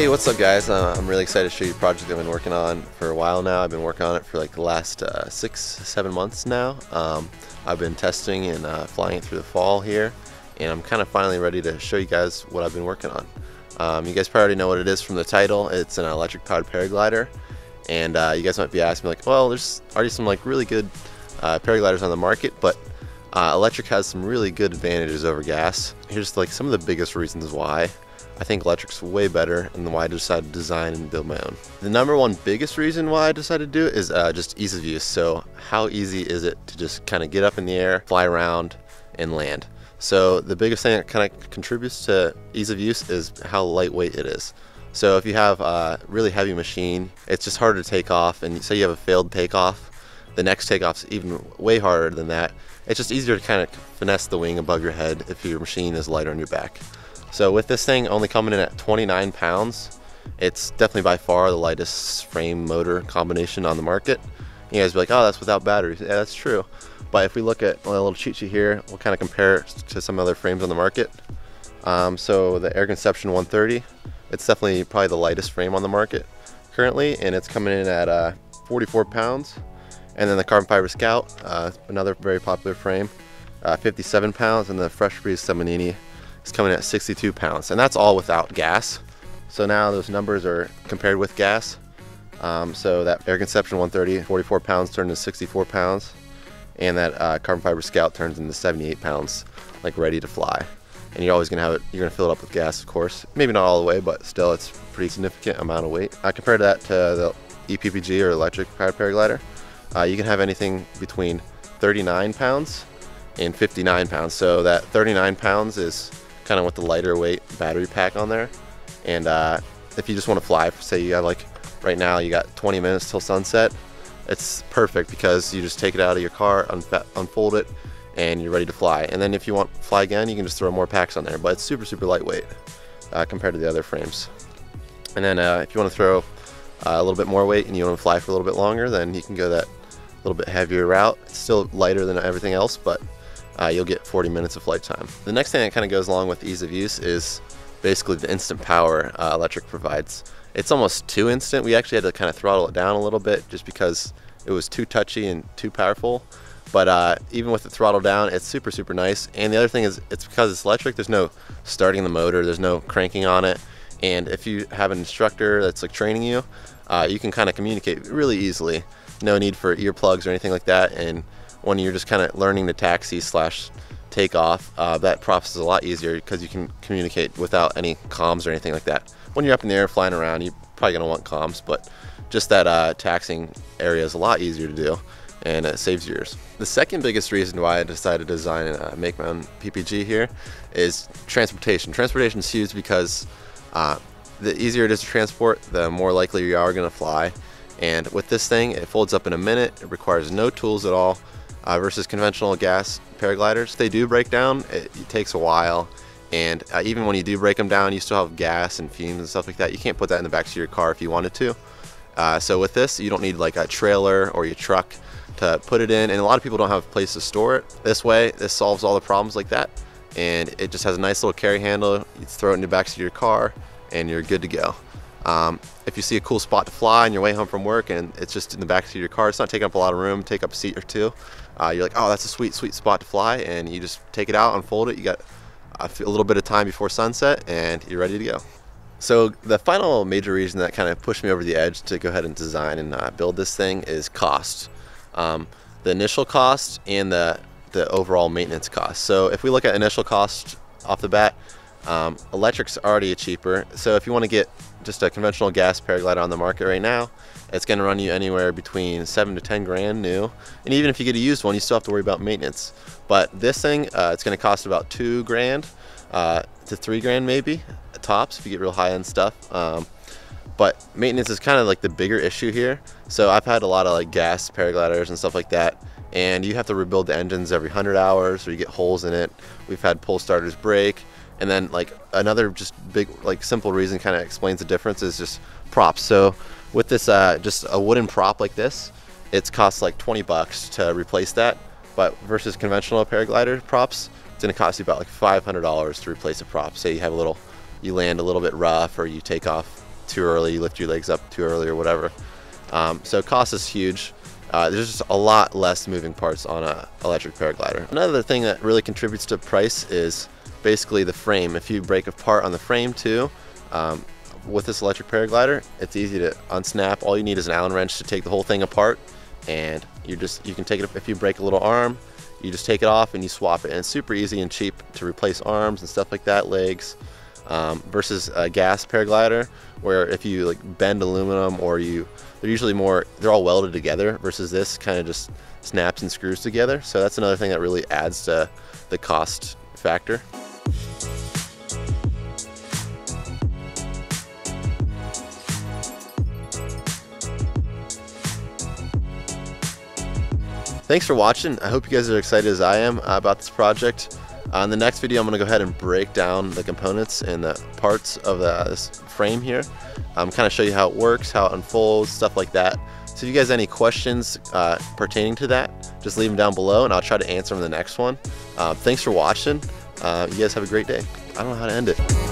Hey, what's up guys? Uh, I'm really excited to show you a project I've been working on for a while now. I've been working on it for like the last uh, six, seven months now. Um, I've been testing and uh, flying it through the fall here, and I'm kind of finally ready to show you guys what I've been working on. Um, you guys probably already know what it is from the title. It's an electric powered paraglider, and uh, you guys might be asking me like, well, there's already some like really good uh, paragliders on the market, but uh, electric has some really good advantages over gas. Here's like some of the biggest reasons why. I think electric's way better and why I decided to design and build my own. The number one biggest reason why I decided to do it is uh, just ease of use. So how easy is it to just kind of get up in the air, fly around, and land? So the biggest thing that kind of contributes to ease of use is how lightweight it is. So if you have a really heavy machine, it's just harder to take off and say you have a failed takeoff, the next takeoff's even way harder than that. It's just easier to kind of finesse the wing above your head if your machine is lighter on your back. So with this thing only coming in at 29 pounds, it's definitely by far the lightest frame motor combination on the market. You guys be like, oh, that's without batteries. Yeah, that's true. But if we look at a little cheat sheet here, we'll kind of compare it to some other frames on the market. Um, so the Air Conception 130, it's definitely probably the lightest frame on the market currently, and it's coming in at uh, 44 pounds. And then the Carbon Fiber Scout, uh, another very popular frame, uh, 57 pounds, and the Fresh Breeze Simonini is coming at 62 pounds, and that's all without gas. So now those numbers are compared with gas. Um, so that Air Conception 130, 44 pounds turned to 64 pounds, and that uh, Carbon Fiber Scout turns into 78 pounds, like ready to fly. And you're always gonna have it. You're gonna fill it up with gas, of course. Maybe not all the way, but still, it's pretty significant amount of weight. I compared that to the EPPG or electric powered paraglider. Uh, you can have anything between 39 pounds and 59 pounds. So that 39 pounds is kind of with the lighter weight battery pack on there. And uh, if you just want to fly, say you got like right now you got 20 minutes till sunset, it's perfect because you just take it out of your car, unfold it, and you're ready to fly. And then if you want to fly again, you can just throw more packs on there. But it's super, super lightweight uh, compared to the other frames. And then uh, if you want to throw uh, a little bit more weight and you want to fly for a little bit longer, then you can go that little bit heavier route. It's still lighter than everything else, but uh, you'll get 40 minutes of flight time. The next thing that kind of goes along with ease of use is basically the instant power uh, electric provides. It's almost too instant. We actually had to kind of throttle it down a little bit just because it was too touchy and too powerful. But uh, even with the throttle down, it's super, super nice. And the other thing is, it's because it's electric, there's no starting the motor, there's no cranking on it. And if you have an instructor that's like training you, uh, you can kind of communicate really easily. No need for earplugs or anything like that. And when you're just kind of learning to taxi slash take off, uh, that process is a lot easier because you can communicate without any comms or anything like that. When you're up in the air flying around, you're probably gonna want comms, but just that uh, taxiing area is a lot easier to do and it saves years. The second biggest reason why I decided to design and uh, make my own PPG here is transportation. Transportation is huge because uh, the easier it is to transport, the more likely you are going to fly. And with this thing, it folds up in a minute. It requires no tools at all uh, versus conventional gas paragliders. They do break down, it, it takes a while. And uh, even when you do break them down, you still have gas and fumes and stuff like that. You can't put that in the back of your car if you wanted to. Uh, so with this, you don't need like a trailer or your truck to put it in. And a lot of people don't have a place to store it. This way, this solves all the problems like that. And it just has a nice little carry handle. You throw it in the back of your car and you're good to go. Um, if you see a cool spot to fly on your way home from work and it's just in the back of your car, it's not taking up a lot of room, take up a seat or two. Uh, you're like, oh, that's a sweet, sweet spot to fly, and you just take it out, unfold it. You got a little bit of time before sunset, and you're ready to go. So the final major reason that kind of pushed me over the edge to go ahead and design and uh, build this thing is cost. Um, the initial cost and the the overall maintenance cost. So if we look at initial cost off the bat, um, electric's already cheaper. So if you want to get just a conventional gas paraglider on the market right now, it's going to run you anywhere between seven to ten grand new. And even if you get a used one, you still have to worry about maintenance. But this thing, uh, it's going to cost about two grand uh, to three grand maybe tops if you get real high end stuff. Um, but maintenance is kind of like the bigger issue here. So I've had a lot of like gas paragliders and stuff like that and you have to rebuild the engines every 100 hours or you get holes in it. We've had pull starters break. And then like another just big like simple reason kind of explains the difference is just props. So with this uh, just a wooden prop like this, it's cost like 20 bucks to replace that. But versus conventional paraglider props, it's gonna cost you about like $500 to replace a prop. Say you have a little, you land a little bit rough or you take off too early, you lift your legs up too early or whatever. Um, so cost is huge. Uh, there's just a lot less moving parts on a electric paraglider. Another thing that really contributes to price is basically the frame. If you break a part on the frame too, um, with this electric paraglider, it's easy to unsnap. All you need is an Allen wrench to take the whole thing apart, and you just you can take it if you break a little arm, you just take it off and you swap it. And it's super easy and cheap to replace arms and stuff like that, legs. Um, versus a gas paraglider, where if you like bend aluminum or you, they're usually more, they're all welded together. Versus this kind of just snaps and screws together. So that's another thing that really adds to the cost factor. Thanks for watching. I hope you guys are excited as I am about this project. On the next video, I'm going to go ahead and break down the components and the parts of the, this frame here. Um, kind of show you how it works, how it unfolds, stuff like that. So if you guys have any questions uh, pertaining to that, just leave them down below and I'll try to answer them in the next one. Uh, thanks for watching. Uh, you guys have a great day. I don't know how to end it.